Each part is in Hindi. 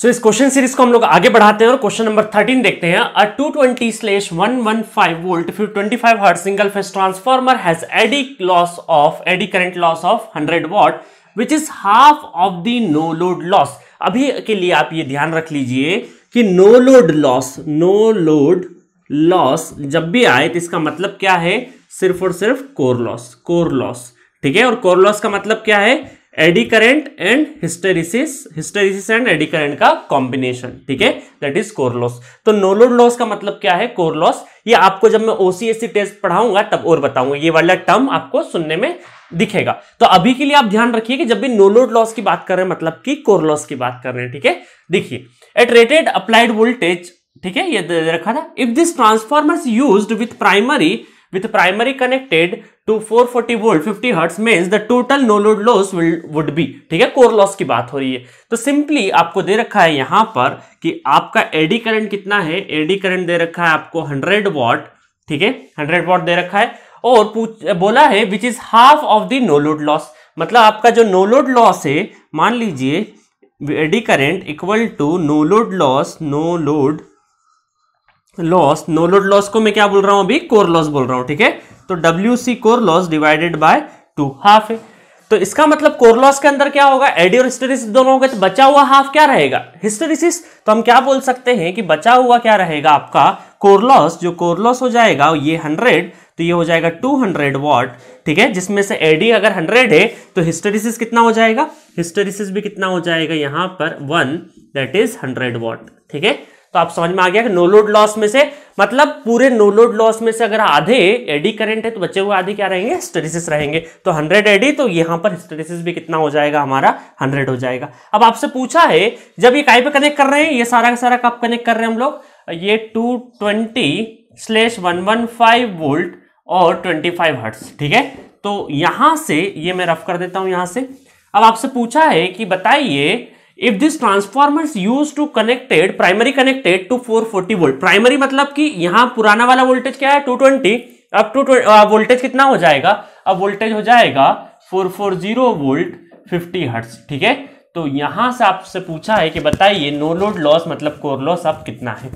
सो so, इस क्वेश्चन सीरीज़ को हम लोग आगे बढ़ाते हैं और क्वेश्चन नंबर 13 देखते हैं। Uh 220 slash 115 volt 25 hertz single phase transformer has eddy loss of eddy current loss of 100 watt which is half of the no load loss अभी के लिए आप ये ध्यान रख लीजिए कि no load loss no load loss जब भी आए तो इसका मतलब क्या है? सिर्फ़ और सिर्फ़ कोर लॉस कोर लॉस ठीक है? और कोर लॉस का मतलब क्या है? Eddy current and hysteresis hysteresis and eddy current का कॉम्बिनेशन ठीक है? दैट इज़ कोर लॉस तो नो लोड लॉस का मतलब क्या है? कोर लॉस ये आपको जब मैं ओसीएससी टेस्ट पढ़ाऊँगा, तब और बताऊँगा। ये वाला टर्म आपको सुनने में दिखेगा। तो अभी के लिए आप ध्यान रखिए कि जब भी नो लोड लॉस की बात कर रहे हैं मतलब कि कोर लॉस की बात कर रहे हैं, ठीक है? देखिए एट रेटेड अप्लाइड वोल्टेज ठीक है? ये रखा था। If this transformer use with primary with primary connected to 440 volt 50 hertz means the total no load loss would be ठीक है? कोर लॉस की बात हो रही है। तो सिंपली आपको दे रखा है यहाँ पर कि आपका एडी करंट कितना है? एडी करंट दे रखा है आपको 100 वॉट ठीक है? 100 वॉट दे रखा है। और पूछ, बोला है which is half of the no load loss मतलब आपका जो नो लोड लॉस है, मान लीजिए eddy current equal to no load loss no load loss no load loss को मैं क्या बोल रहा हूँ अभी? कोर लॉस बोल रहा हूँ, ठीक है? तो W C core loss divided by two half है। तो इसका मतलब कोर लॉस के अंदर क्या होगा? एडी और हिस्टेरिसिस दोनों होंगे तो बचा हुआ हाफ़ क्या रहेगा? हिस्टेरिसिस तो हम क्या बोल सकते हैं कि बचा हुआ क्या रहेगा आपका? कोर लॉस जो कोर लॉस हो जाएगा, ये हंड्रेड तो ये हो जाएगा टू हंड्रेड वॉट ठीक है? जिसमें से एडी अगर हंड्रेड है तो हिस्टेरिसिस कितना हो जाएगा? हिस्टेरिसिस भी कितना हो जाएगा यहाँ पर? One that is hundred watt ठीक है? तो आप समझ में आ गया कि नो लोड लॉस में से मतलब पूरे नो लोड लॉस में से अगर आधे एडी करंट है तो बचे हुए आधे क्या रहेंगे? हिस्टेरिसिस रहेंगे। तो 100 एडी तो यहाँ पर हिस्टेरिसिस भी कितना हो जाएगा? हमारा 100 हो जाएगा। अब आपसे पूछा है, जब ये काई पे कनेक्ट कर रहे हैं? ये सारा का सारा कब कनेक्ट कर रहे हैं हम लोग? ये two twenty slash one one five volt और ट्वेंटी फाइव हर्ट्स ठीक है? तो यहाँ से, ये मैं रफ कर देता हूँ यहाँ से। अब आपसे पूछा है कि बताइए if this transformer use to connected primary connected to 440 volt primary मतलब कि यहाँ पुराना वाला वोल्टेज क्या है? 220 अब टू वोल्टेज कितना हो जाएगा? अब वोल्टेज हो जाएगा 440 वोल्ट 50 हर्ट्स ठीक है? तो यहाँ से आपसे पूछा है कि बताइए नो लोड लॉस मतलब कोर लॉस अब कितना है?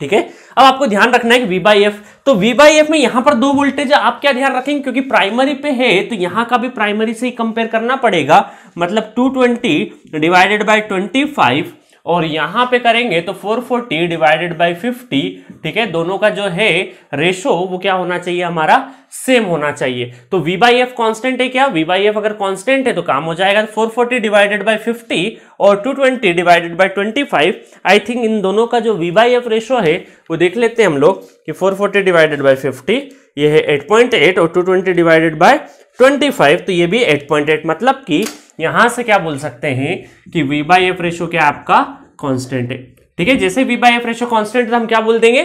ठीक है? अब आपको ध्यान रखना है कि वी बाई एफ़ तो वी बाई एफ़ में यहाँ पर दो वोल्टेज आप क्या ध्यान रखेंगे? क्योंकि प्राइमरी पे है तो यहाँ का भी प्राइमरी से ही कंपेयर करना पड़ेगा। मतलब 220 डिवाइडेड बाय 25 और यहाँ पे करेंगे तो 440 डिवाइडेड बाय 50 ठीक है, दोनों का जो है रेशो वो क्या होना चाहिए हमारा? सेम होना चाहिए। तो v बाई एफ़ कॉन्स्टेंट है क्या? V बाई एफ़ अगर कॉन्स्टेंट है तो काम हो जाएगा। 440 डिवाइडेड बाय 50 और 220 डिवाइडेड बाय 25 आई थिंक इन दोनों का जो v बाई एफ़ रेशो है, वो देख लेते हैं हम लोग कि 440 डिवाइडेड बाय 50 ये है 8.8 और 220 डिवाइडेड बाय 25 तो ये भी 8.8 मतलब कि यहाँ से क्या बोल सकते हैं कि v बाई एफ़ रेशो क्या आपका कॉन्स्टेंट है? ठीक है, जैसे v by F ratio constant हम क्या बोल देंगे?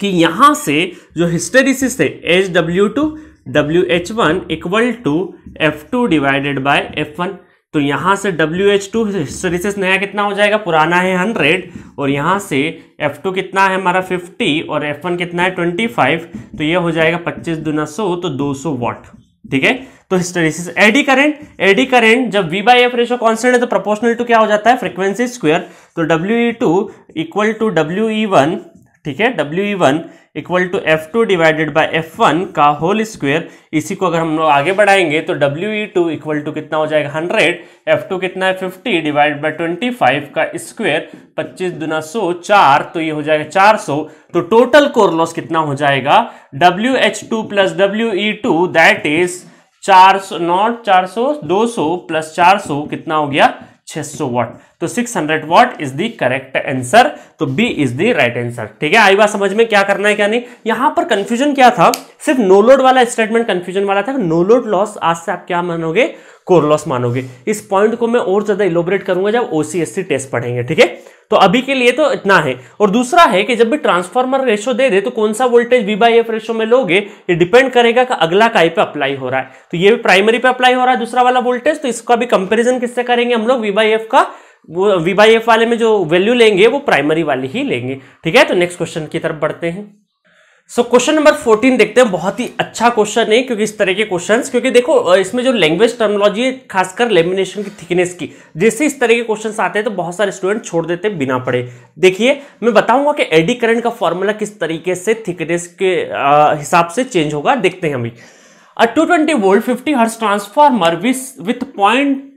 कि यहाँ से जो हिस्टेरिसिस है H W two W H one equal to F two divided by F one तो यहाँ से डब्ल्यू एच टू हिस्टेरिसिस नया कितना हो जाएगा? पुराना है हंड्रेड और यहाँ से एफ़ टू कितना है हमारा फिफ्टी और एफ़ वन कितना है ट्वेंटी फाइव तो ये हो जाएगा पच्चीस दुना सौ तो दो सौ वॉट। ठीक है? तो hysteresis eddy current eddy current जब V by F ratio constant है तो प्रोपोर्शनल टू क्या हो जाता है? फ्रीक्वेंसी स्क्वायर तो W two equal to W E one ठीक है? W E one equal to F two divided by F one का होल स्क्वेयर इसी को अगर हम लोग आगे बढ़ाएँगे तो W E two equal to कितना हो जाएगा? हंड्रेड एफ़ टू कितना है? Fifty divide by twenty five का स्क्वेयर पच्चीस दुना सौ चार तो ये हो जाएगा चार सौ। तो टोटल कोर लॉस कितना हो जाएगा? W H two plus W E two that is चार सौ, नॉट चार सौ, दो सौ प्लस चार सौ कितना हो गया? 600 वॉट। तो 600 watt is the correct answer तो B is the right answer ठीक है? आई बात समझ में क्या करना है क्या नहीं? यहाँ पर कंफ्यूजन क्या था? सिर्फ़ नो लोड वाला स्टेटमेंट कंफ्यूजन वाला था। नोलोड लॉस आज से आप क्या मानोगे? कोर लॉस मानोगे। इस पॉइंट को मैं और ज़्यादा इलोबरेट करूँगा जब ओसीएससी टेस्ट पढ़ेंगे, ठीक है? तो अभी के लिए तो इतना है। और दूसरा है कि जब भी ट्रांसफार्मर रेशो दे दे तो कौन सा voltage V by F ratio में लोगे, ये डिपेंड करेगा कि अगला काई पे अप्लाई हो रहा है। तो ये प्राइमरी पे अप्लाई हो रहा है दूसरा वाला वोल्टेज तो इसका भी कंपेरिजन किससे करेंगे हम लोग? वी बाई एफ़ का, वो वी बाई एफ़ वाले में जो वैल्यू लेंगे, वो प्राइमरी वाली ही लेंगे। ठीक है? तो नेक्स्ट क्वेश्चन की तरफ़ बढ़ते हैं। सो क्वेश्चन नंबर 14 देखते हैं। बहुत ही अच्छा क्वेश्चन है, क्योंकि इस तरह के क्वेश्चंस क्योंकि देखो इसमें जो लैंग्वेज टर्मिनोलॉजी है, खासकर लेमिनेशन की थिकनेस की, जैसे इस तरह के क्वेश्चंस आते हैं तो बहुत सारे स्टूडेंट छोड़ देते हैं बिना पढ़े। देखिए, मैं बताऊँगा कि एडी करंट का फॉर्मूला किस तरीके से थिकनेस के हिसाब से चेंज होगा। देखते हैं अभी uh 220 volt 50 hertz transformer with point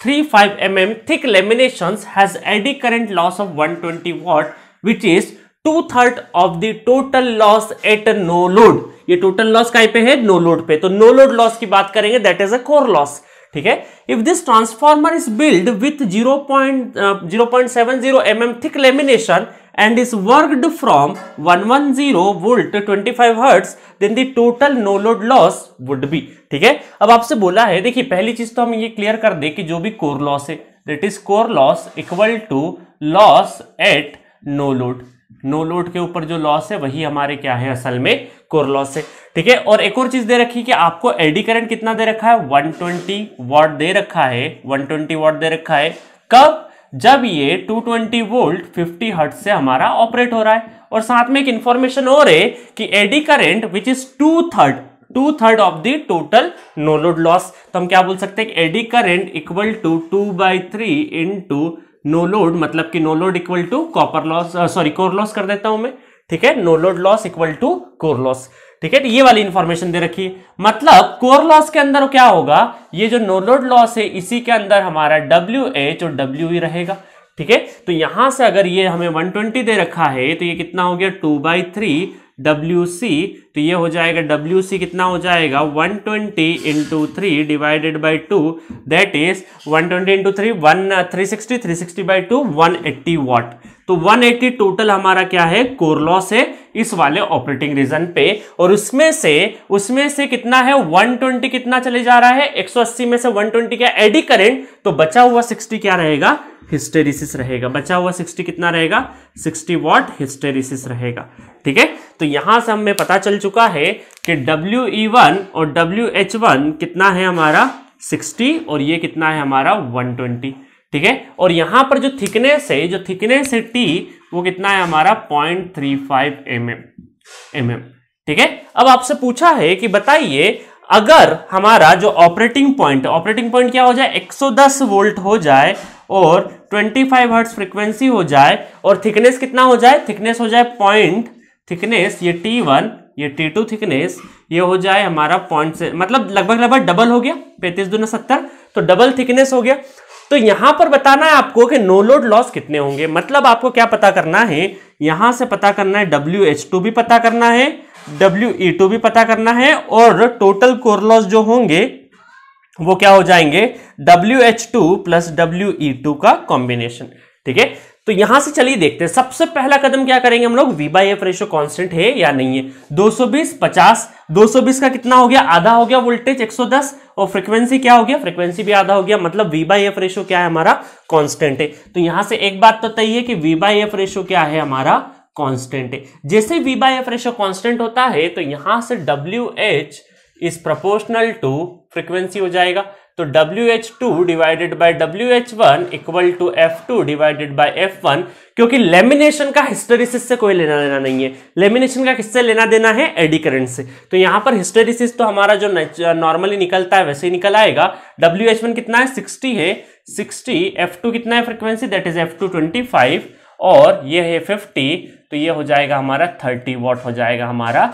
35 mm thick laminations has eddy current loss of 120 watt, which is two third of the total loss at no load ये टोटल लॉस कहीं पे है? नो लोड पे। तो नो लोड लॉस की बात करेंगे that is a core loss ठीक है? If this transformer is build with zero point zero point seven zero M M thick lamination and is worked from 110 volt to 25 hertz, then the total no load loss would be ठीक है? अब आपसे बोला है, देखिए, पहली चीज़ तो हम ये क्लियर कर दे कि जो भी कोर लॉस है that is core loss equal to loss at no load no load के ऊपर जो लॉस है, वही हमारे क्या है असल में कोर लॉस है। ठीक है? और एक और चीज़ दे रखी कि आपको एडी करंट कितना दे रखा है? 120 वॉट दे रखा है। 120 वॉट दे रखा है। कब? जब ये 220 वोल्ट 50 हर्ट से हमारा ऑपरेट हो रहा है। और साथ में एक इंफॉर्मेशन और है कि eddy current which is two third two third of the total no load loss तो हम क्या बोल सकते हैं eddy current equal to two by three into no load मतलब कि no load equal to copper loss sorry core loss कर देता हूँ मैं, ठीक है? No load loss equal to core loss, ठीक है? तो ये वाली इंफॉर्मेशन दे रखी। है मतलब कोर लॉस के अंदर क्या होगा? ये जो नो लोड लॉस है, इसी के अंदर हमारा डब्ल्यू एच और डब्ल्यू ई रहेगा, ठीक है? तो यहाँ से अगर ये हमें 120 दे रखा है तो ये कितना हो गया? Two by three W C तो ये हो जाएगा डब्ल्यू सी कितना हो जाएगा? 120 twenty into three divided by two that is 120 twenty into three one three sixty three sixty by two one eighty watt तो 180 टोटल हमारा क्या है? कोर लॉस है इस वाले ऑपरेटिंग रीजन पे। और उसमें से उसमें से कितना है? 120 कितना चले जा रहा है? 180 में से 120 क्या? एडी करेंट तो बचा हुआ 60 क्या रहेगा? हिस्टेरिसिस रहेगा। बचा हुआ 60 कितना रहेगा? 60 वॉट हिस्टेरिसिस रहेगा। ठीक है? तो यहाँ से हमें पता चल चुका है कि डब्ल्यू वन और डब्ल्यू कितना है हमारा? 60 और ये कितना है हमारा? 120 ठीक है? और यहाँ पर जो थिकनेस है, जो थिकनेस है टी वो कितना है हमारा? Point three five M M M M, ठीक है? अब आपसे पूछा है कि बताइए, अगर हमारा जो ऑपरेटिंग पॉइंट ऑपरेटिंग पॉइंट क्या हो जाए? 110 वोल्ट हो जाए और 25 हर्ट्ज फ्रिक्वेंसी हो जाए और थिकनेस कितना हो जाए? थिकनेस हो जाए पॉइंट थिकनेस ये टी वन ये टी टू थिकनेस ये हो जाए हमारा पॉइंट से मतलब लगभग लगभग डबल हो गया, पैंतीस दूना सत्तर तो डबल थिकनेस हो गया। तो यहाँ पर बताना है आपको कि नो लोड लॉस कितने होंगे। मतलब आपको क्या पता करना है? यहाँ से पता करना है डब्ल्यू एच टू भी पता करना है डब्ल्यू ई टू भी पता करना है, और टोटल कोर लॉस जो होंगे, वो क्या हो जाएँगे? W H two plus W E two का कॉम्बिनेशन ठीक है? तो यहाँ से चलिए देखते हैं। सबसे पहला कदम क्या करेंगे हम लोग? V by F ratio constant है या नहीं है? 220 50 220 का कितना हो गया? आधा हो गया वोल्टेज 110 और फ्रीक्वेंसी क्या हो गया? फ्रीक्वेंसी भी आधा हो गया। मतलब वी बाई एफ़ रेशो क्या है हमारा? कांस्टेंट है। तो यहाँ से एक बात तो तय है कि वी बाई एफ़ रेशो क्या है हमारा? कॉन्स्टेंट है। जैसे V by F ratio constant होता है तो यहाँ से W H is proportional to frequency हो जाएगा। तो W H two divided by W H one equal to F two divided by F one क्योंकि लेमिनेशन का हिस्टेरिसिस से कोई लेना देना नहीं है। लेमिनेशन का किससे लेना देना है? एडी करंट से। तो यहाँ पर हिस्टेरिसिस तो हमारा जो नॉर्मली निकलता है, वैसे ही निकल आएगा। डब्ल्यू एच वन कितना है? सिक्सटी है। सिक्सटी एफ़ टू कितना है frequency that is F two twenty five और ये है फिफ्टी तो ये हो जाएगा हमारा थर्टी वॉट हो जाएगा हमारा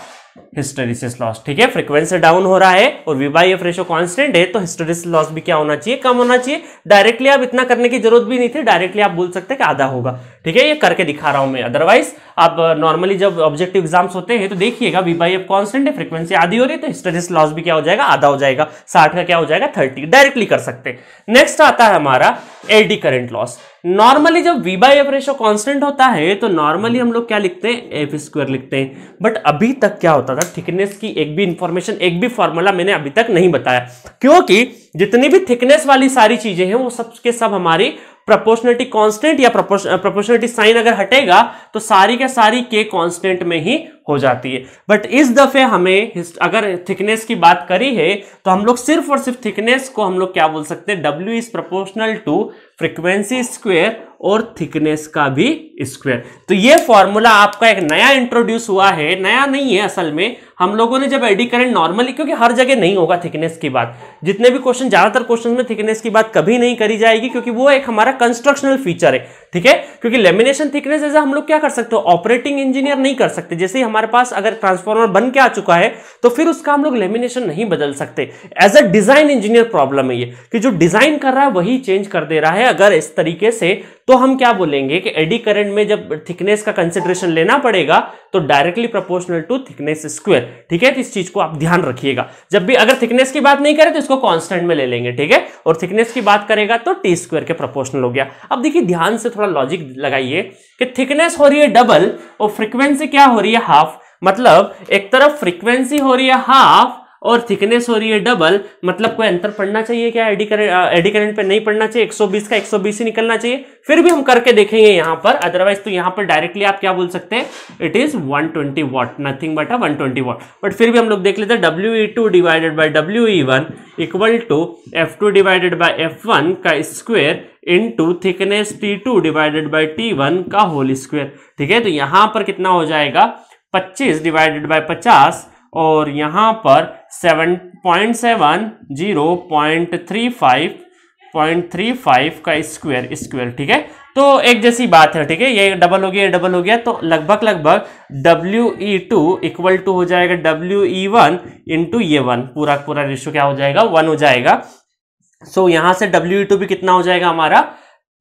हिस्टेरिसिस लॉस। ठीक है, फ्रीक्वेंसी डाउन हो रहा है और V by F ratio constant है तो हिस्टेरिसिस लॉस भी क्या होना चाहिए, कम होना चाहिए। डायरेक्टली आप इतना करने की ज़रूरत भी नहीं थी, डायरेक्टली आप बोल सकते हैं कि आधा होगा। ठीक है, ये करके दिखा रहा हूँ मैं। अदरवाइज़ आप नॉर्मली जब ऑब्जेक्टिव एग्ज़ाम्स होते हैं तो देखिएगा, वी बाई एफ़ कॉन्स्टेंट है, फ्रीक्वेंसी आधी हो रही है तो हिस्टेरिस लॉस भी क्या हो जाएगा, आधा हो जाएगा, साठ का क्या हो जाएगा, थर्टी, डायरेक्टली कर सकते नेक्स्ट आता है हमारा एडी करंट लॉस। नॉर्मली जब V by F ratio constant होता है तो नॉर्मली हम लोग क्या लिखते हैं? एफ़ स्क्वायर लिखते हैं। बट अभी तक क्या होता था? थिकनेस की एक भी इंफॉर्मेशन एक भी फॉर्मूला मैंने अभी तक नहीं बताया। क्योंकि जितनी भी थिकनेस वाली सारी चीज़ें हैं, वो सब के सब हमारी प्रोपोर्शनलिटी कांस्टेंट या प्रोपोर्शनलिटी साइन अगर हटेगा तो सारी के सारी के कांस्टेंट में ही हो जाती है। बट इस दफे हमें अगर थिकनेस की बात करी है तो हम लोग सिर्फ़ और सिर्फ़ थिकनेस को हम लोग क्या बोल सकते हैं? W is proportional to frequency square और थिकनेस का भी स्क्वायर तो ये फॉर्मूला आपका एक नया इंट्रोड्यूस हुआ है। नया नहीं है असल में। हम लोगों ने जब एडी करंट नॉर्मली क्योंकि हर जगह नहीं होगा थिकनेस की बात। जितने भी क्वेश्चन ज़्यादातर क्वेश्चन में थिकनेस की बात कभी नहीं करी जाएगी, क्योंकि वो एक हमारा कंस्ट्रक्शनल फीचर है। ठीक है? क्योंकि लेमिनेशन थिकनेस ऐसा हम लोग क्या कर सकते हो? ऑपरेटिंग इंजीनियर नहीं कर सकते। जैसे हमारे पास अगर ट्रांसफॉर्मर बन के आ चुका है तो फिर उसका हम लोग लेमिनेशन नहीं बदल सकते। As a design engineer problem है ये, कि जो डिज़ाइन कर रहा है, वही चेंज कर दे रहा है, अगर इस तरीके से तो हम क्या बोलेंगे कि एडी करंट में जब थिकनेस का कंसिडरेशन लेना पड़ेगा तो directly proportional to thickness square ठीक है? तो इस चीज़ को आप ध्यान रखिएगा। जब भी अगर थिकनेस की बात नहीं करें तो इसको कांस्टेंट में ले लेंगे, ठीक है? और थिकनेस की बात करेगा तो टी स्क्वायर के प्रोपोर्शनल हो गया। अब देखिए, ध्यान से थोड़ा लॉजिक लगाइए कि थिकनेस हो रही है डबल और फ्रीक्वेंसी क्या हो रही है हाफ़ मतलब एक तरफ़ फ्रीक्वेंसी हो रही है हाफ़ और थिकनेस हो रही है डबल मतलब कोई अंतर पड़ना चाहिए क्या? एडी करंट एडी करंट पे नहीं पड़ना चाहिए? 120 का 120 ही निकलना चाहिए। फिर भी हम करके देखेंगे यहाँ पर। अदरवाइज़ तो यहाँ पर डायरेक्टली आप क्या बोल सकते हैं? It is 120 twenty watt nothing but a 120 watt but फिर भी हम लोग देख लेते हैं W E two divided by W E one equal to F two divided by F one का square into thickness T two divided by T one का होल स्क्वेयर ठीक है? तो यहाँ पर कितना हो जाएगा? पच्चीस डिवाइडेड बाई पचास और यहाँ पर seven point seven zero point three five point three five का स्क्वायर स्क्वायर ठीक है? तो एक जैसी बात है ठीक है? ये डबल हो गया डबल हो गया तो लगभग लगभग W E two equal to हो जाएगा डब्ल्यू ई वन इंटू ये वन पूरा पूरा रेशियो क्या हो जाएगा? वन हो जाएगा। सो so, यहाँ से डब्ल्यू ई टू भी कितना हो जाएगा हमारा?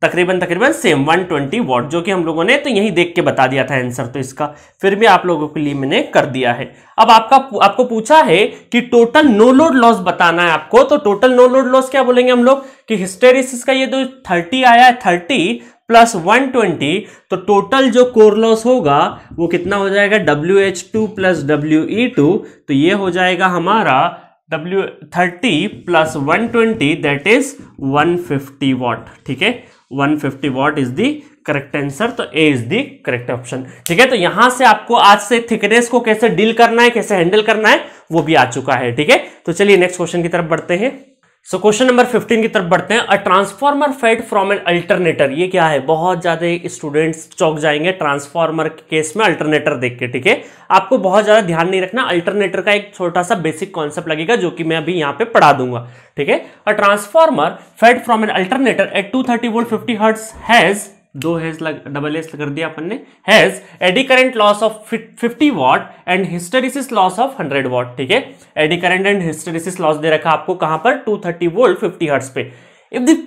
तकरीबन तकरीबन सेम 120 ट्वेंटी वॉट जो कि हम लोगों ने तो यही देख के बता दिया था आंसर तो इसका। फिर भी आप लोगों के लिए मैंने कर दिया है। अब आपका आपको पूछा है कि टोटल नो लोड लॉस बताना है आपको तो टोटल नो लोड लॉस क्या बोलेंगे हम लोग? कि हिस्टेरिसिस का ये जो 30 आया है 30 प्लस 120 तो टोटल जो कोर लॉस होगा, वो कितना हो जाएगा? W H two plus W E two तो ये हो जाएगा हमारा W thirty plus one twenty that is one fifty watt ठीक है? 150 watt is the correct answer तो A is the correct option ठीक है तो यहाँ से आपको आज से थिकनेस को कैसे डील करना है, कैसे हैंडल करना है, वो भी आ चुका है, ठीक है? तो चलिए नेक्स्ट क्वेश्चन की तरफ़ बढ़ते हैं। सो क्वेश्चन नंबर 15 की तरफ़ बढ़ते हैं। A transformer fed from an alternator ये क्या है? बहुत ज़्यादा स्टूडेंट्स चौक जाएँगे ट्रांसफार्मर के केस में अल्टरनेटर देख के, ठीक है? आपको बहुत ज़्यादा ध्यान नहीं रखना अल्टरनेटर का एक छोटा सा बेसिक कॉन्सेप्ट लगेगा जो कि मैं अभी यहाँ पे पढ़ा दूँगा, ठीक है? A transformer fed from an alternator at two thirty volt fifty hertz has दो हेज लग डबल एस कर दिया अपन ने। Has eddy current loss of 50 watt and hysteresis loss of 100 watt ठीक है? Eddy current and hysteresis loss दे रखा आपको कहाँ पर? 230 वोल्ट फिफ्टी हर्ट्स पे। If the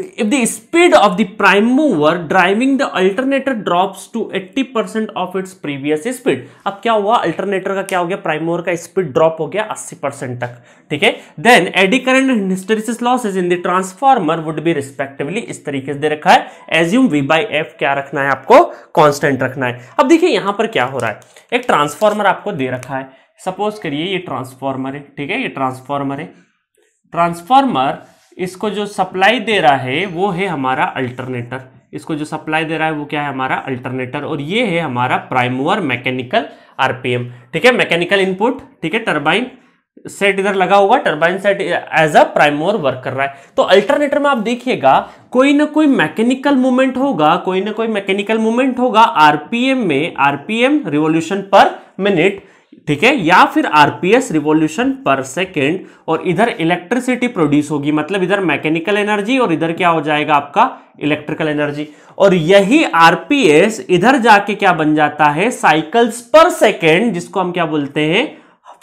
if the speed of the prime mover driving the alternator drops to 80% of its previous speed, अब क्या हुआ? अल्टरनेटर का क्या हो गया? प्राइम मूवर का स्पीड ड्रॉप हो गया 80% तक, ठीक है? Then eddy current and hysteresis in the transformer would be respectively इस तरीके से दे रखा है। एज्यूम वी बाई एफ़ क्या रखना है आपको? कांस्टेंट रखना है। अब देखिए यहाँ पर क्या हो रहा है। एक ट्रांसफार्मर आपको दे रखा है। सपोज़ करिए ये ट्रांसफार्मर है, ठीक है? ये ट्रांसफार्मर है। ट्रांसफार्मर इसको जो सप्लाई दे रहा है, वो है हमारा अल्टरनेटर इसको जो सप्लाई दे रहा है, वो क्या है हमारा अल्टरनेटर और ये है हमारा प्राइमोवर मैकेनिकल आरपीएम ठीक है मैकेनिकल इनपुट ठीक है टर्बाइन सेट इधर लगा हुआ turbine set as a prime mover work कर रहा है. तो अल्टरनेटर में आप देखिएगा, कोई ना कोई मैकेनिकल मूवमेंट होगा, कोई ना कोई मैकेनिकल मूवमेंट होगा आरपीएम में आरपीएम रिवोल्यूशन पर मिनट ठीक है? या फिर आरपीएस रिवॉल्यूशन पर सेकेंड और इधर इलेक्ट्रिसिटी प्रोड्यूस होगी मतलब इधर मैकेनिकल एनर्जी और इधर क्या हो जाएगा आपका? इलेक्ट्रिकल एनर्जी और यही आरपीएस इधर जाके क्या बन जाता है? साइकिल्स पर सेकेंड जिसको हम क्या बोलते हैं?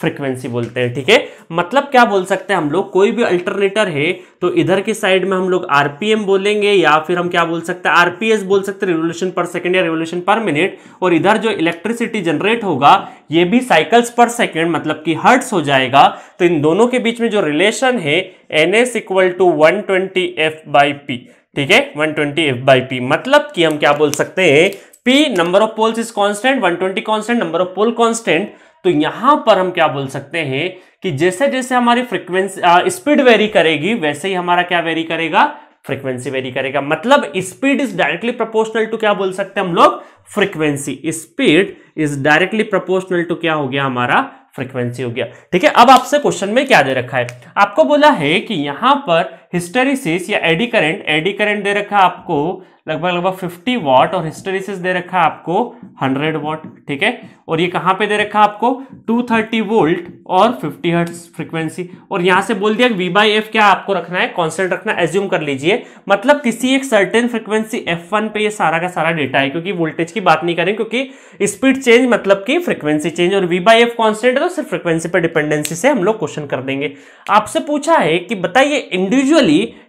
फ्रीक्वेंसी बोलते हैं, ठीक है? मतलब क्या बोल सकते हैं हम लोग? कोई भी अल्टरनेटर है तो इधर की साइड में हम लोग आरपीएम बोलेंगे, या फिर हम क्या बोल सकते हैं? आरपीएस बोल सकते हैं रिवोल्यूशन पर सेकेंड या रिवोल्यूशन पर मिनट और इधर जो इलेक्ट्रिसिटी जनरेट होगा, ये भी साइकिल्स पर सेकेंड मतलब कि हर्ट्स हो जाएगा। तो इन दोनों के बीच में जो रिलेशन है N S equal to one twenty F by P ठीक है? One twenty F by P मतलब कि हम क्या बोल सकते हैं? P number of poles is constant 120 constant number of pole constant तो यहाँ पर हम क्या बोल सकते हैं कि जैसे जैसे हमारी फ्रीक्वेंसी स्पीड वेरी करेगी, वैसे ही हमारा क्या वेरी करेगा? फ्रीक्वेंसी वेरी करेगा। मतलब speed is directly proportional to क्या बोल सकते हैं हम लोग? Frequency speed is directly proportional to क्या हो गया? हमारा फ्रीक्वेंसी हो गया। ठीक है, अब आपसे क्वेश्चन में क्या दे रखा है? आपको बोला है कि यहाँ पर हिस्टेरिसिस या एडी करंट एडी करंट दे रखा है आपको लगभग लगभग 50 वॉट और हिस्टेरिसिस दे रखा है आपको 100 वॉट, ठीक है? और ये कहाँ पे दे रखा है आपको 230 वोल्ट और 50 हर्ट्ज फ्रीक्वेंसी। और यहाँ से बोल दिया वी बाई एफ़ क्या आपको रखना है? कांस्टेंट रखना एज्यूम कर लीजिए। मतलब किसी एक सर्टेन फ्रीक्वेंसी F1 पे ये सारा का सारा डेटा है, क्योंकि वोल्टेज की बात नहीं करें क्योंकि स्पीड चेंज मतलब की फ्रीक्वेंसी चेंज और वी बाई एफ़ कॉन्स्टेंट है तो सिर्फ़ फ्रीक्वेंसी पर डिपेंडेंसी से हम लोग क्वेश्चन कर देंगे। आपसे पूछा है कि बताइए इंडिविजुअली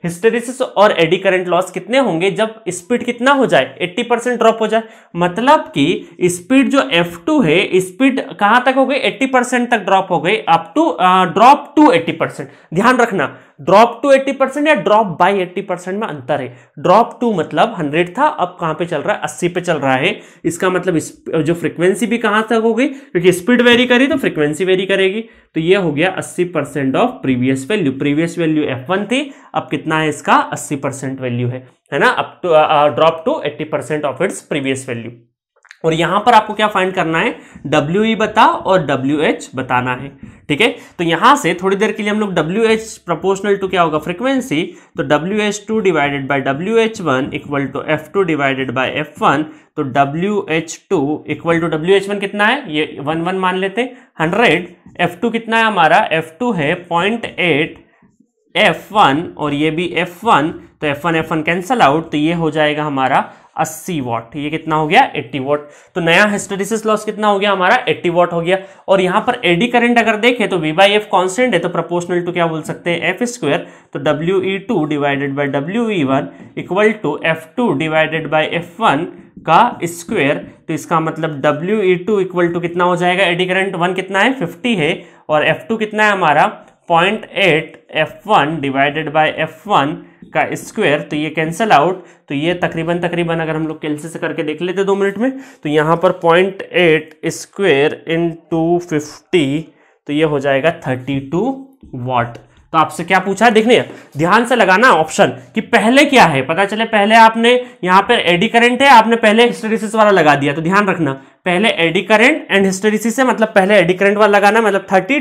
हिस्टेरिसिस और एडी करंट लॉस कितने होंगे जब स्पीड कितना हो जाए? 80 परसेंट ड्रॉप हो जाए। मतलब कि स्पीड जो F2 है स्पीड कहाँ तक हो गई? 80 परसेंट तक ड्रॉप हो गई। Up to drop to 80 percent ध्यान रखना ड्रॉप टू 80 परसेंट या ड्रॉप बाई 80 परसेंट में अंतर है। ड्रॉप टू मतलब 100 था अब कहाँ पे चल रहा है? 80 पे चल रहा है। इसका मतलब इस, जो फ्रीक्वेंसी भी कहाँ तक हो गई? क्योंकि स्पीड वेरी करी तो फ्रीक्वेंसी वेरी करेगी। तो ये हो गया 80 percent of previous value previous value F1 थी अब कितना है इसका? 80 परसेंट वैल्यू है है ना? Up to drop to 80 percent of its previous value और यहाँ पर आपको क्या फाइंड करना है? डब्ल्यू ई बता और डब्ल्यू एच बताना है, ठीक है? तो यहाँ से थोड़ी देर के लिए हम लोग डब्ल्यू एच प्रोपोर्शनल टू क्या होगा? फ्रीक्वेंसी तो W H two divided by W H one equal to F two divided by F one तो W H two equal to W H one कितना है? ये वन वन मान लेते हैं। हंड्रेड एफ़ टू कितना है हमारा? एफ़ टू है पॉइंट एट एफ़ वन और ये भी एफ़ वन तो F one F one cancel out तो ये हो जाएगा हमारा 80 वॉट ये कितना हो गया? 80 वॉट तो नया हिस्टेरिसिस लॉस कितना हो गया? हमारा 80 वॉट हो गया। और यहाँ पर एडी करंट अगर देखें तो वी बाई एफ़ कॉन्स्टेंट है तो प्रोपोर्शनल टू क्या बोल सकते हैं? एफ़ स्क्वायर तो W E two divided by W E one equal to F two divided by F one का स्क्वायर तो इसका मतलब W E two equal to कितना हो जाएगा? एडी करंट वन कितना है? फिफ्टी है। और एफ़ टू कितना है? हमारा point eight F one divided by F one का स्क्वायर तो ये कैंसिल आउट तो ये तकरीबन तकरीबन अगर हम लोग कैंसिल करके देख लेते दो मिनट में तो यहाँ पर point eight square into fifty तो ये हो जाएगा थर्टी टू वॉट तो आपसे क्या पूछा है? देखने ध्यान से लगाना ऑप्शन कि पहले क्या है? पता चले, पहले आपने यहाँ पर एडी करंट है, आपने पहले हिस्टेरिसिस वाला लगा दिया तो ध्यान रखना। पहले एडी करंट एंड हिस्टेरिसिस है मतलब पहले एडी करंट वाला लगाना मतलब 32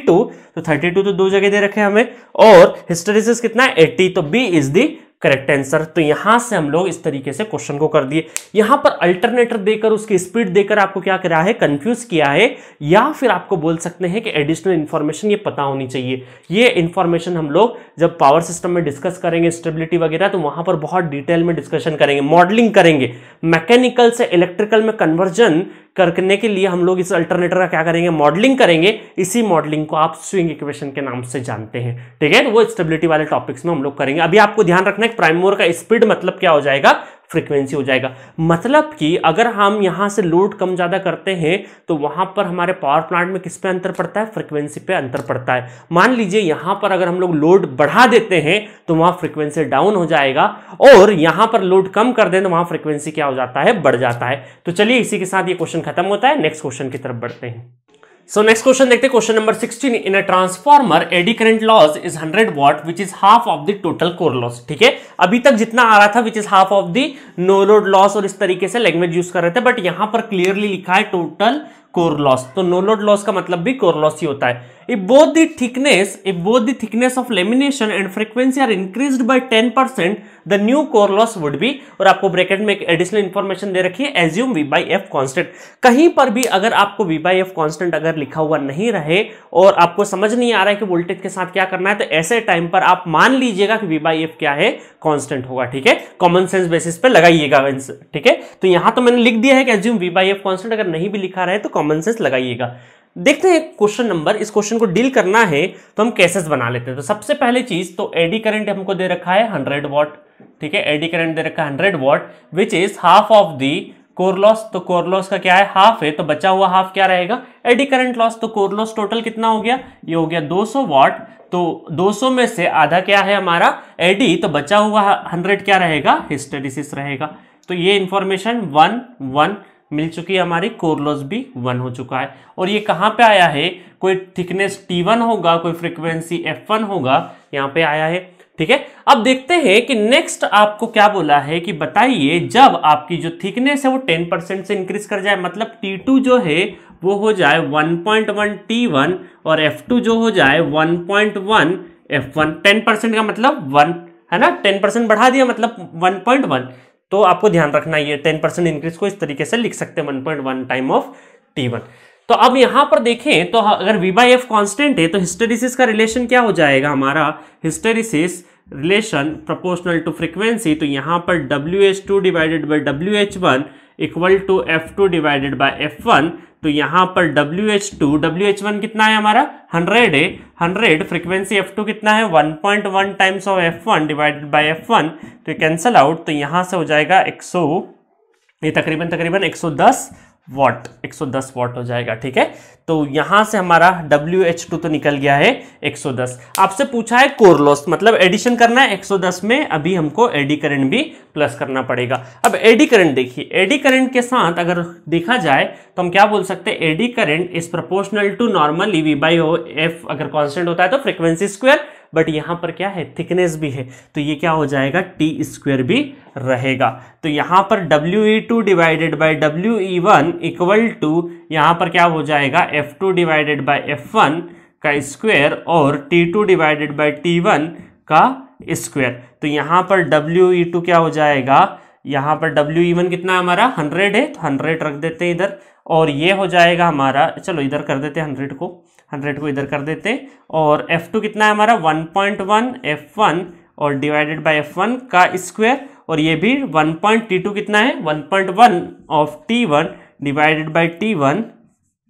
तो 32 तो दो जगह दे रखे हमें, और हिस्टेरिसिस कितना है? 80 तो B is the correct answer. तो यहाँ से हम लोग इस तरीके से क्वेश्चन को कर दिए। यहाँ पर अल्टरनेटर देकर, उसकी स्पीड देकर आपको क्या करा है कंफ्यूज किया है, या फिर आपको बोल सकते हैं कि एडिशनल इंफॉर्मेशन ये पता होनी चाहिए। ये इंफॉर्मेशन हम लोग जब पावर सिस्टम में डिस्कस करेंगे स्टेबिलिटी वगैरह तो वहाँ पर बहुत डिटेल में डिस्कशन करेंगे मॉडलिंग करेंगे। मैकेनिकल से इलेक्ट्रिकल में कन्वर्जन करने के लिए हम लोग इस अल्टरनेटर का क्या करेंगे? मॉडलिंग करेंगे। इसी मॉडलिंग को आप स्विंग इक्वेशन के नाम से जानते हैं। ठीक है? वो स्टेबिलिटी वाले टॉपिक्स में हम लोग करेंगे। अभी आपको ध्यान रखना है प्राइम मूवर का स्पीड मतलब क्या हो जाएगा? फ्रीक्वेंसी हो जाएगा। मतलब कि अगर हम यहाँ से लोड कम ज़्यादा करते हैं तो वहाँ पर हमारे पावर प्लांट में किस पे अंतर पड़ता है? फ्रीक्वेंसी पे अंतर पड़ता है। मान लीजिए यहाँ पर अगर हम लोग लोड बढ़ा देते हैं तो वहाँ फ्रीक्वेंसी डाउन हो जाएगा और यहाँ पर लोड कम कर दें तो वहाँ फ्रीक्वेंसी क्या हो जाता है? बढ़ जाता है। तो चलिए इसी के साथ ये क्वेश्चन खत्म होता है। नेक्स्ट क्वेश्चन की तरफ़ बढ़ते हैं। सो नेक्स्ट क्वेश्चन देखते हैं. Question number 16 in a transformer eddy current loss is 100 watt which is half of the total core loss ठीक है? अभी तक जितना आ रहा था which is half of the no load loss और इस तरीके से लैंग्वेज यूज़ कर रहे थे बट यहाँ पर क्लियरली लिखा है टोटल कोर लॉस। तो नो लोड लॉस का मतलब भी कोर लॉस ही होता है। If both the thickness, if both the thickness of lamination and frequency are increased by 10 percent, the new core loss would be और आपको ब्रैकेट में एक एडिशनल इंफॉर्मेशन दे रखी है assume V by F constant कहीं पर भी अगर आपको वी बाई एफ़ कॉन्स्टेंट अगर लिखा हुआ नहीं रहे और आपको समझ नहीं आ रहा है कि वोल्टेज के साथ क्या करना है तो ऐसे टाइम पर आप मान लीजिएगा कि वी बाई एफ़ क्या है कॉन्स्टेंट होगा, ठीक है? कॉमन सेंस बेसिस पे लगाइएगा ठीक है? तो यहाँ तो मैंने लिख दिया है कि assume V by F constant अगर नहीं भी लिखा रहे तो कॉमन सेंस लगाइएगा। देखते हैं क्वेश्चन नंबर इस क्वेश्चन को डील करना है तो हम कैसेस बना लेते हैं। तो सबसे पहले चीज़ तो एडी करंट हमको दे रखा है हंड्रेड वॉट ठीक है? एडी करंट दे रखा है hundred watt which is half of the core loss तो कोर लॉस का क्या है? हाफ़ है तो बचा हुआ हाफ़ क्या रहेगा? एडी करंट लॉस तो कोर लॉस टोटल कितना हो गया? ये हो गया 200 वॉट तो 200 में से आधा क्या है हमारा? एडी तो बचा हुआ 100 क्या रहेगा? हिस्टेरिसिस रहेगा। तो ये इंफॉर्मेशन वन वन मिल चुकी है, हमारी कोर लॉस भी वन हो चुका है। और ये कहाँ पे आया है? कोई थिकनेस टी वन होगा, कोई फ्रीक्वेंसी एफ़ वन होगा, यहाँ पे आया है। ठीक है? अब देखते हैं कि नेक्स्ट आपको क्या बोला है कि बताइए, जब आपकी जो थिकनेस है वो 10 परसेंट से इंक्रीज कर जाए मतलब T2 जो है वो हो जाए 1.1 T1 और F2 जो हो जाए 1.1 F1 10 परसेंट का मतलब 1 है ना? 10 परसेंट बढ़ा दिया मतलब 1.1 तो आपको ध्यान रखना ये टेन परसेंट इंक्रीज को इस तरीके से लिख सकते हैं 1.1 टाइम ऑफ़ टी वन तो अब यहाँ पर देखें तो अगर वी बाई एफ़ कॉन्स्टेंट है तो हिस्टेरिसिस का रिलेशन क्या हो जाएगा हमारा? Hysteresis relation proportional to frequency तो यहाँ पर W H two divided by W H one equal to F two divided by F one तो यहाँ पर W H two W H one कितना है हमारा? हंड्रेड है। हंड्रेड फ्रीक्वेंसी एफ़ टू कितना है? One point one times of F one divided by F one तो कैंसल आउट तो यहाँ से हो जाएगा एक सौ, ये तकरीबन तकरीबन एक सौ दस। वॉट 110 वॉट हो जाएगा, ठीक है? तो यहाँ से हमारा WH2 तो निकल गया है 110 आपसे पूछा है कोर लॉस मतलब एडिशन करना है 110 में अभी हमको एडी करंट भी प्लस करना पड़ेगा। अब एडी करंट देखिए एडी करंट के साथ अगर देखा जाए तो हम क्या बोल सकते हैं? Eddy current is proportional to normal V by F अगर कॉन्स्टेंट होता है तो फ्रिक्वेंसी स्क्वायर बट यहाँ पर क्या है? थिकनेस भी है। तो ये क्या हो जाएगा? टी स्क्वेयर भी रहेगा। तो यहाँ पर W E two divided by W E one equal to यहाँ पर क्या हो जाएगा? F two divided by F one का स्क्वेयर और T two divided by T one का स्क्वेयर तो यहाँ पर डब्ल्यू ई टू क्या हो जाएगा? यहाँ पर डब्ल्यू ई वन कितना हमारा? हंड्रेड है। तो हंड्रेड रख देते हैं इधर। और ये हो जाएगा हमारा चलो इधर कर देते हैं हंड्रेड को। हंड्रेड को इधर कर देते। और एफ़ टू कितना है हमारा? One point one F one और डिवाइडेड बाई एफ़ वन का स्क्वायर और ये भी वन पॉइंट टी टू कितना है? One point one of T one divided by T one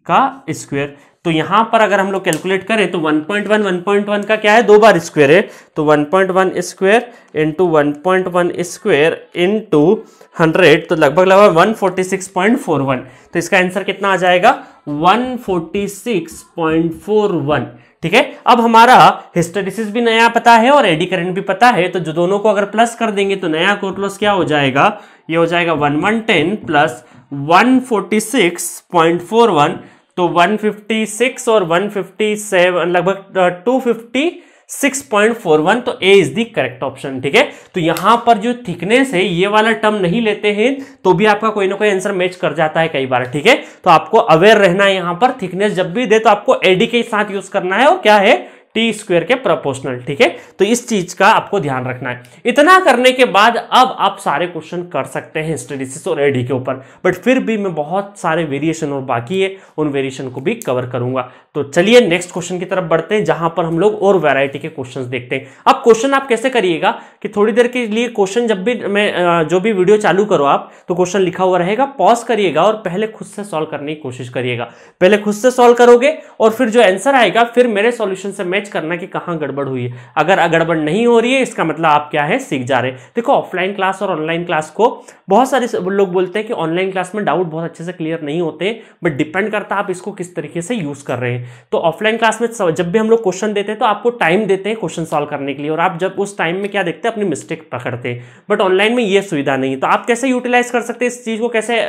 का स्क्वायर तो यहाँ पर अगर हम लोग कैलकुलेट करें तो 1.1 1.1 का क्या है? दो बार स्क्वायर है। तो 1.1 square into one point one square into hundred तो लगभग लगभग 146.41 तो इसका आंसर कितना आ जाएगा? 146.41 ठीक है? अब हमारा हिस्टेरिसिस भी नया पता है और एडी करंट भी पता है। तो जो दोनों को अगर प्लस कर देंगे तो नया कोर्टलॉस क्या हो जाएगा? ये हो जाएगा 1110 प्लस 146.41 तो 156 और 157 लगभग 256.41 तो A is the correct option ठीक है? तो यहाँ पर जो थिकनेस है, ये वाला टर्म नहीं लेते हैं तो भी आपका कोई ना कोई आंसर मैच कर जाता है कई बार, ठीक है? तो आपको अवेयर रहना है यहाँ पर थिकनेस जब भी दे तो आपको एडी के साथ यूज़ करना है, और क्या है? टी स्क्वेयर के प्रोपोर्शनल ठीक है? तो इस चीज़ का आपको ध्यान रखना है। इतना करने के बाद अब आप सारे क्वेश्चन कर सकते हैं हिस्टेरिसिस और एडी के ऊपर। बट फिर भी मैं बहुत सारे वेरिएशन और बाकी है, उन वेरिएशन को भी कवर करूँगा। तो चलिए नेक्स्ट क्वेश्चन की तरफ़ बढ़ते हैं, जहाँ पर हम लोग और वेराइटी के क्वेश्चन देखते हैं। अब क्वेश्चन आप कैसे करिएगा कि थोड़ी देर के लिए क्वेश्चन जब भी मैं जो भी वीडियो चालू करो आप तो क्वेश्चन लिखा हुआ रहेगा। पॉज करिएगा और पहले खुद से सॉल्व करने की कोशिश करिएगा। पहले खुद से सॉल्व करोगे और फिर जो आंसर आएगा, फिर मेरे सॉल्यूशन से मैच करना कि कहाँ गड़बड़ हुई है। अगर गड़बड़ नहीं हो रही है, इसका मतलब आप क्या है? सीख जा रहे हैं। देखो ऑफलाइन क्लास और ऑनलाइन क्लास को बहुत सारे लोग बोलते हैं कि ऑनलाइन क्लास में डाउट बहुत अच्छे से क्लियर नहीं होते बट डिपेंड करता है आप इसको किस तरीके से यूज़ कर रहे हैं। तो ऑफलाइन क्लास में जब भी हम लोग क्वेश्चन देते हैं तो आपको टाइम देते हैं क्वेश्चन सॉल्व करने के लिए, और आप जब उस टाइम में क्या देखते हैं? अपनी मिस्टेक पकड़ते हैं। बट ऑनलाइन में ये सुविधा नहीं तो आप कैसे यूटिलाइज कर सकते हैं? इस चीज़ को कैसे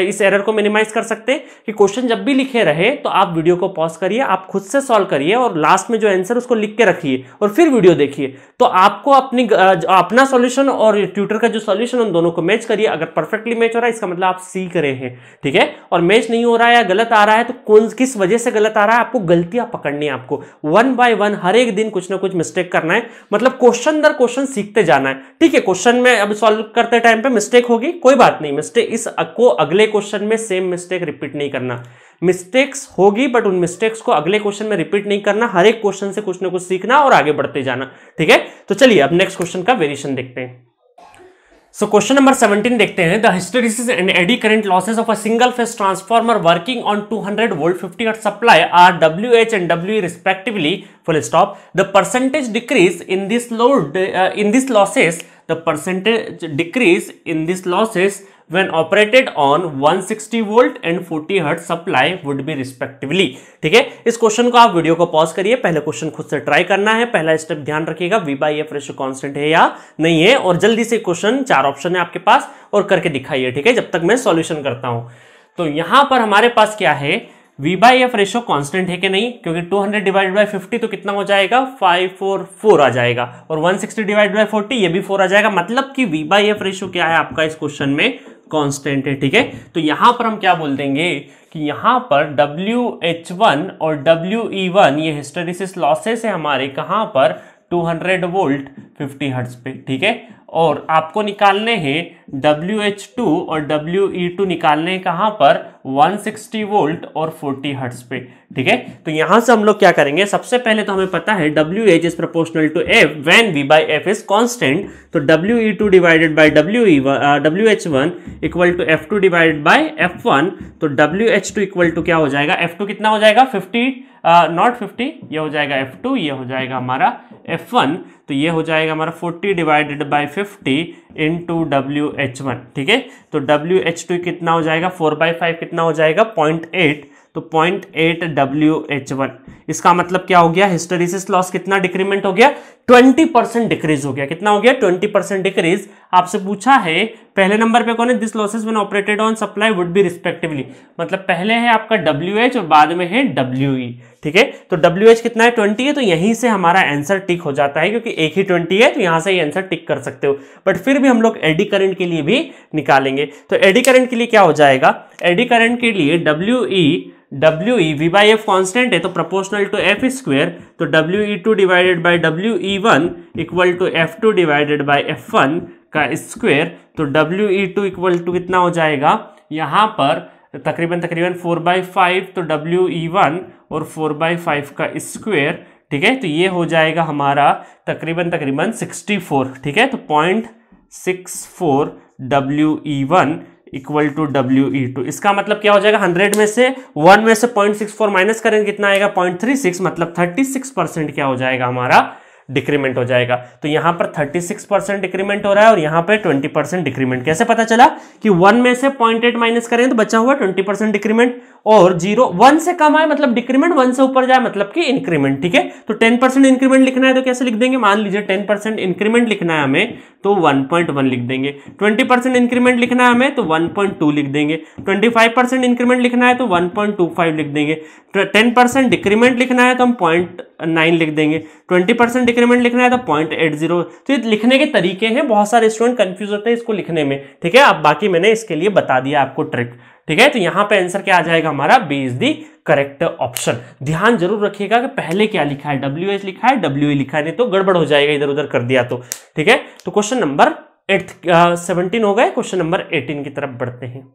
इस एरर को मिनिमाइज कर सकते हैं? कि क्वेश्चन जब भी लिखे रहे तो आप वीडियो को पॉज करिए, आप खुद से सॉल्व करिए, और लास्ट में जो आंसर उसको लिख के रखिए और फिर वीडियो देखिए। तो आपको अपनी अपना सॉल्यूशन और ट्यूटर का जो सॉल्यूशन उन दोनों को मैच करिए। अगर परफेक्टली मैच हो रहा है, इसका मतलब आप सीख रहे हैं, ठीक है? और मैच नहीं हो रहा है या गलत आ रहा है तो कौन, किस वजह से गलत आ रहा है, आपको गलतियाँ पकड़नी है आपको। वन बाय वन हर एक दिन कुछ ना कुछ मिस्टेक करना है। मतलब क्वेश्चन दर क्वेश्चन सीखते जाना है, ठीक है? क्वेश्चन में अब सॉल्व करते टाइम पे मिस्टेक होगी, कोई बात नहीं। मिस्टेक इस, को अगले क्वेश्चन में सेम मिस्टेक रिपीट नहीं करना। मिस्टेक्स होगी बट उन मिस्टेक्स को अगले क्वेश्चन में रिपीट नहीं करना, हर एक क्वेश्चन से कुछ ना कुछ सीखना और आगे बढ़ते जाना, ठीक है? तो चलिए, अब नेक्स्ट क्वेश्चन का वेरिएशन देखते हैं। सो क्वेश्चन नंबर 17 देखते हैं। The hysteresis and eddy current losses of a single phase transformer working on 200 volt 50 hertz supply are WH and W respectively full stop the percentage decrease in this load in this losses the percentage decrease in this losses when operated on 160 volt and 40 hertz supply would be respectively ठीक है? इस क्वेश्चन को आप वीडियो को पॉज करिए। पहले क्वेश्चन खुद से ट्राई करना है। पहला स्टेप ध्यान रखिएगा V by F ratio constant है या नहीं है? और जल्दी से क्वेश्चन चार ऑप्शन है आपके पास और करके दिखाइए, ठीक है? जब तक मैं सोल्यूशन करता हूँ। तो यहाँ पर हमारे पास क्या है? V by F ratio constant है कि नहीं? क्योंकि 200 डिवाइड बाई 50 तो कितना हो जाएगा? 5 फोर फोर आ जाएगा। और 160 डिवाइड बाई 40 ये भी फोर आ जाएगा। मतलब कि वी बाई एफ़ रेशो क्या है आपका इस क्वेश्चन में? कांस्टेंट है, ठीक है? तो यहाँ पर हम क्या बोल देंगे कि यहाँ पर WH1 और WE1 ये हिस्टेरिसिस लॉसेस है हमारे कहाँ पर? 200 वोल्ट 50 हर्ट्ज पे, ठीक है? और आपको निकालने हैं WH2 और WE2 निकालने कहाँ पर? 160 वोल्ट और 40 हर्ट्ज पे। ठीक है? तो यहाँ से हम लोग क्या करेंगे? सबसे पहले तो हमें पता है WH is proportional to F when V by F is constant तो WE2 divided by WE1 WH1 equal to F2 divided by F1 तो WH2 इक्वल टू क्या हो जाएगा? F2 कितना हो जाएगा? 50 नॉट फिफ्टी 50 ये हो जाएगा F2 ये हो जाएगा हमारा एफ़ वन तो ये हो जाएगा हमारा 40 divided by fifty into W H one ठीक है? तो डब्ल्यू एच टू कितना हो जाएगा? फोर बाई फाइव कितना हो जाएगा? पॉइंट एट तो point eight W H one इसका मतलब क्या हो गया? हिस्टोरिसिस लॉस कितना डिक्रीमेंट हो गया? ट्वेंटी परसेंट डिक्रीज हो गया। कितना हो गया? ट्वेंटी परसेंट डिक्रीज आपसे पूछा है पहले नंबर पे कौन है? This losses when operated on supply would be respectively मतलब पहले है आपका डब्ल्यू एच और बाद में है डब्ल्यू ई ठीक है? तो डब्ल्यू एच कितना है? ट्वेंटी है तो यहीं से हमारा आंसर टिक हो जाता है क्योंकि एक ही ट्वेंटी है तो यहाँ से ये आंसर टिक कर सकते हो। बट फिर भी हम लोग एडी करंट के लिए भी निकालेंगे। तो एडी करंट के लिए क्या हो जाएगा? एडी करंट के लिए W E W E V by F constant है तो प्रपोर्शनल टू एफ़ स्क्वेयर तो W E two divided by W E one equal to F two divided by F one का स्क्वेयर तो W E two equal to कितना हो जाएगा? यहाँ पर तकरीबन तकरीबन फोर बाई फाइव तो डब्ल्यू ई वन और फोर बाई फाइव का स्क्वेयर ठीक है? तो ये हो जाएगा हमारा तकरीबन तकरीबन सिक्सटी फोर ठीक है? तो point six four W E one equal to W E two इसका मतलब क्या हो जाएगा? हंड्रेड में से वन में से पॉइंट सिक्स फोर माइनस करेंगे, कितना आएगा? पॉइंट थ्री सिक्स मतलब थर्टी सिक्स परसेंट क्या हो जाएगा हमारा? डिक्रीमेंट हो जाएगा। तो यहाँ पर 36 परसेंट डिक्रीमेंट हो रहा है और यहाँ पर 20 परसेंट डिक्रीमेंट। कैसे पता चला कि वन में से पॉइंट एट माइनस करें तो बचा हुआ 20 परसेंट डिक्रीमेंट। और ज़ीरो वन से कम आए मतलब डिक्रीमेंट वन से ऊपर जाए मतलब कि इंक्रीमेंट ठीक है? तो टेन परसेंट इंक्रीमेंट लिखना है तो कैसे लिख देंगे? मान लीजिए टेन परसेंट इंक्रीमेंट लिखना है हमें तो 1.1 लिख देंगे। 20 परसेंट इंक्रीमेंट लिखना है हमें तो 1.2 लिख देंगे। 25 परसेंट इंक्रीमेंट लिखना है तो 1.25 लिख देंगे। टेन परसेंट डिक्रीमेंट लिखना है तो हम पॉइंट नाइन लिख देंगे। 20 परसेंट डिक्रीमेंट लिखना है तो पॉइंट एट ज़ीरो तो ये लिखने के तरीके हैं, बहुत सारे स्टूडेंट कंफ्यूज होते हैं इसको लिखने में, ठीक है? अब बाकी मैंने इसके लिए बता दिया आपको ट्रिक ठीक है? तो यहाँ पे आंसर क्या आ जाएगा हमारा? B is the correct option ध्यान ज़रूर रखिएगा कि पहले क्या लिखा है? डब्ल्यू एच लिखा है डब्ल्यू ए लिखा है, नहीं तो गड़बड़ हो जाएगा इधर उधर कर दिया तो। ठीक है? तो क्वेश्चन नंबर एट सेवनटीन हो गए। क्वेश्चन नंबर एटीन की तरफ़ बढ़ते हैं।